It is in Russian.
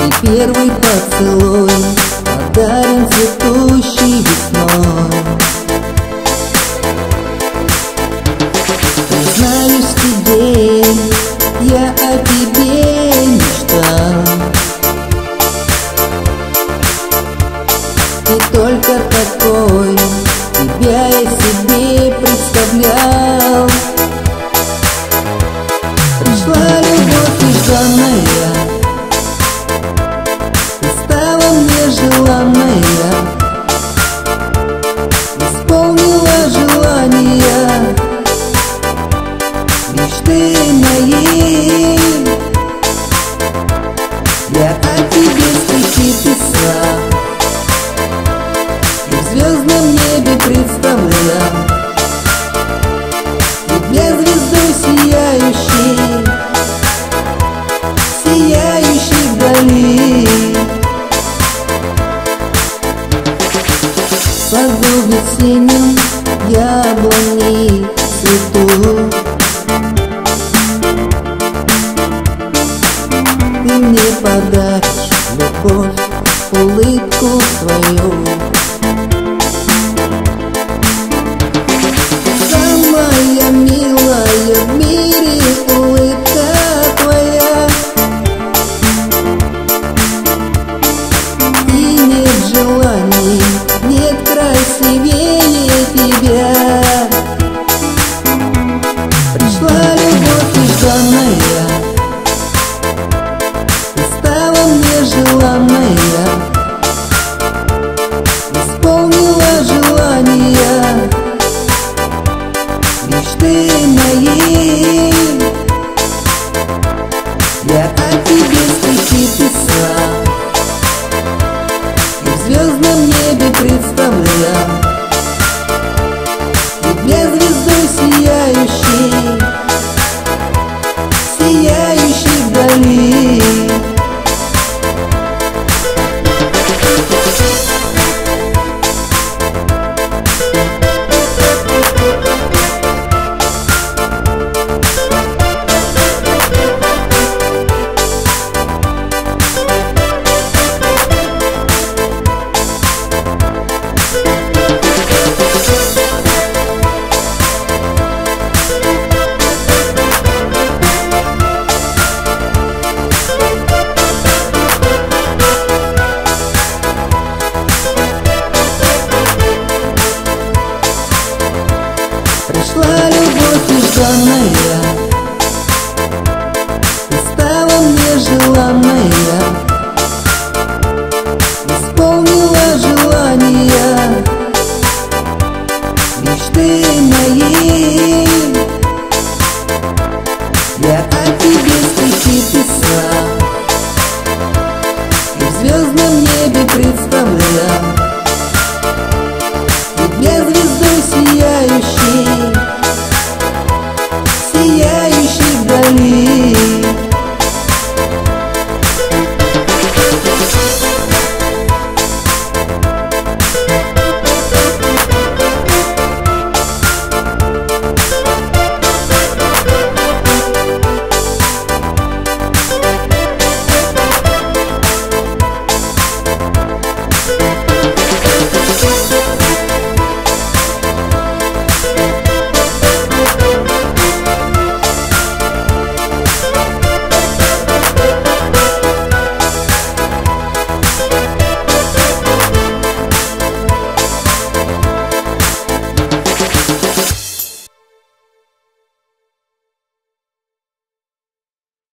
И первый поцелуй. Подарен цветущей весной. Признаюсь тебе, я о тебе мечтал. И только такой тебя я себе представлял мне желанная Саду весеннем яблони цветут Ты мне подаришь любовь, улыбку свою. Самая милая в мире улыбка твоя. И нет желаний, долгожданная Ты стала мне желанная Исполнила желания. Мечты мои. Я о тебе стихи писал. И в звездном небе представлял. me